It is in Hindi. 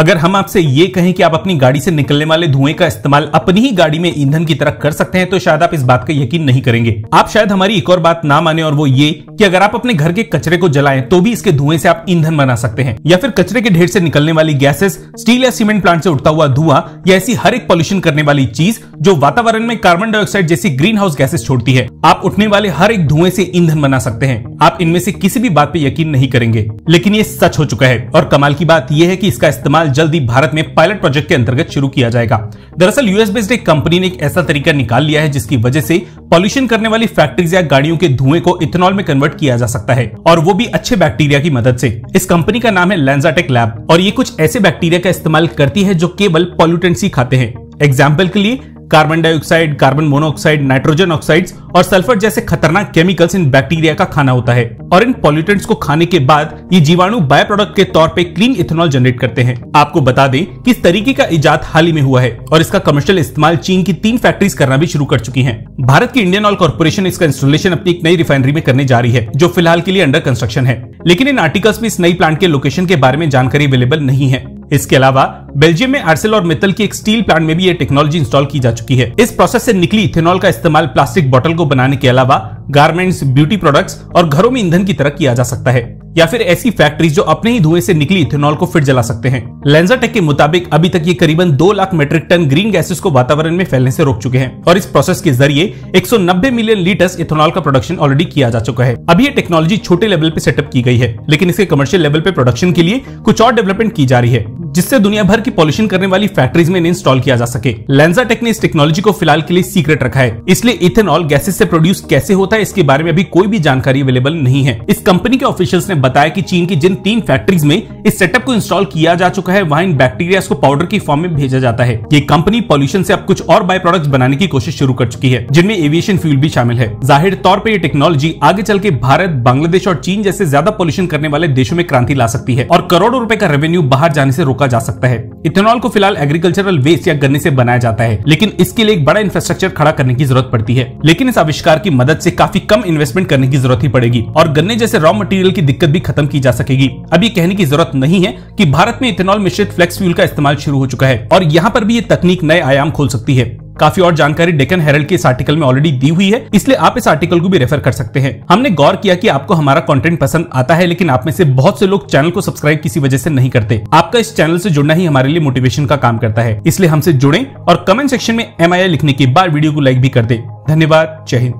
अगर हम आपसे ये कहें कि आप अपनी गाड़ी से निकलने वाले धुएँ का इस्तेमाल अपनी ही गाड़ी में ईंधन की तरह कर सकते हैं तो शायद आप इस बात का यकीन नहीं करेंगे। आप शायद हमारी एक और बात ना माने और वो ये कि अगर आप अपने घर के कचरे को जलाएँ तो भी इसके धुएँ से आप ईंधन बना सकते हैं। या फिर कचरे के ढेर से निकलने वाली गैसेस, स्टील या सीमेंट प्लांट से उठता हुआ धुआँ, या ऐसी हर एक पॉल्यूशन करने वाली चीज़ जो वातावरण में कार्बन डाइऑक्साइड जैसी ग्रीन हाउस गैसेस छोड़ती है, आप उठने वाले हर एक धुएँ से ईंधन बना सकते हैं। आप इनमें से किसी भी बात पे यकीन नहीं करेंगे। लेकिन ये सच हो चुका है। और कमाल की बात यह है कि इसका इस्तेमाल जल्दी भारत में पायलट प्रोजेक्ट के अंतर्गत शुरू किया जाएगा। दरअसल यूएस बेस्ड एक कंपनी ने एक ऐसा तरीका निकाल लिया है जिसकी वजह से पॉल्यूशन करने वाली फैक्ट्रीज या गाड़ियों के धुएँ को इथेनॉल में कन्वर्ट किया जा सकता है, और वो भी अच्छे बैक्टीरिया की मदद से। इस कंपनी का नाम है लेंजाटेक लैब और ये कुछ ऐसे बैक्टीरिया का इस्तेमाल करती है जो केवल पॉल्यूटेंट्स ही खाते हैं। एग्ज़ाम्पल के लिए carbon dioxide, carbon monoxide, nitrogen oxides और सल्फ़र जैसे खतरनाक केमिकल्स इन बैक्टीरिया का खाना होता है। और इन पॉल्यूटेंट्स को खाने के बाद ये जीवाणु बाय प्रोडक्ट के तौर पे क्लीन इथेनॉल जनरेट करते हैं। आपको बता दें कि इस तरीके का इजाद हाल ही में हुआ है और इसका कमर्शियल इस्तेमाल चीन की तीन फैक्ट्रीज करना भी शुरू कर चुकी है। भारत की इंडियन ऑयल कॉर्पोरेशन इसका इंस्टॉलेशन अपनी एक नई रिफाइनरी में करने जा रही है, जो फ़िलहाल के लिए अंडर कंस्ट्रक्शन है। लेकिन इन आर्टिकल्स में इस नई प्लांट के लोकेशन के बारे में जानकारी अवेलेबल नहीं है। इसके अलावा बेल्जियम में आर्सेल और मित्तल की एक स्टील प्लांट में भी ये टेक्नोलॉजी इंस्टॉल की जा चुकी है। इस प्रोसेस से निकली इथेनॉल का इस्तेमाल प्लास्टिक बोतल को बनाने के अलावा गारमेंट्स ब्यूटी प्रोडक्ट्स और घरों में ईंधन की तरह किया जा सकता है, या फिर ऐसी फैक्ट्रीज जो अपने ही धुएँ से निकली इथेनॉल को फिर जला सकते हैं। लेंजाटेक के मुताबिक अभी तक ये करीबन दो lakh metric ton green gases को वातावरण में फैलने से रोक चुके हैं और इस प्रोसेस के ज़रिए 190 मिलियन लीटर्स इथेनॉल का प्रोडक्शन ऑलरेडी किया जा चुका है। अभी ये टेक्नोलॉजी छोटे लेवल पे सेटअप की गई है, लेकिन इसके कमर्शियल लेवल पे प्रोडक्शन के लिए कुछ और डेवलपमेंट की जा रही है। जिससे दुनिया भर की पॉल्यूशन करने वाली फैक्ट्रीज में इंस्टॉल किया जा सके। लेंजाटेक ने इस टेक्नोलॉजी को फ़िलहाल के लिए सीक्रेट रखा है। इसलिए इथेनॉल गैसेस से प्रोड्यूस कैसे होता है, इसके बारे में अभी कोई भी जानकारी अवेलेबल नहीं है। इस कंपनी के ऑफिशियल्स ने बताया की चीन की जिन तीन फैक्ट्रीज में इस सेटअप को इंस्टॉल किया जा चुका है, वहाँ इन बैक्टीरिया को पाउडर की फॉर्म में भेजा जाता है। ये कंपनी पॉल्यूशन ऐसी अब कुछ और बाय प्रोडक्ट बनाने की कोशिश शुरू कर चुकी है, जिनमें एविएशन फ्यूल भी शामिल है। ज़ाहिर तौर पर यह टेक्नोलॉजी आगे चल के भारत, बांग्लादेश और चीन जैसे ज़्यादा पॉल्यूशन करने वाले देशों में क्रांति ला सकती है और करोड़ों रुपए का रेवेन्यू बाहर जाने से रोका जा सकता है। इथेनॉल को फ़िलहाल एग्रीकल्चरल वेस्ट या गन्ने से बनाया जाता है, लेकिन इसके लिए एक बड़ा इंफ्रास्ट्रक्चर खड़ा करने की ज़रूरत पड़ती है। लेकिन इस आविष्कार की मदद से काफ़ी कम इन्वेस्टमेंट करने की ज़रूरत ही पड़ेगी, और गन्ने जैसे रॉ मटेरियल की दिक्कत भी खत्म की जा सकेगी। अब ये कहने की ज़रूरत नहीं है की भारत में इथेनॉल मिश्रित फ्लेक्स फ्यूल का इस्तेमाल शुरू हो चुका है, और यहाँ पर भी ये तकनीक नए आयाम खोल सकती है। काफ़ी और जानकारी डेकन हेरल्ड के इस आर्टिकल में ऑलरेडी दी हुई है, इसलिए आप इस आर्टिकल को भी रेफर कर सकते हैं। हमने गौर किया कि आपको हमारा कंटेंट पसंद आता है, लेकिन आप में से बहुत से लोग चैनल को सब्सक्राइब किसी वजह से नहीं करते। आपका इस चैनल से जुड़ना ही हमारे लिए मोटिवेशन का काम करता है। इसलिए हमसे जुड़े और कमेंट सेक्शन में एम लिखने के बाद वीडियो को लाइक भी कर दे। धन्यवाद। जय हिंद।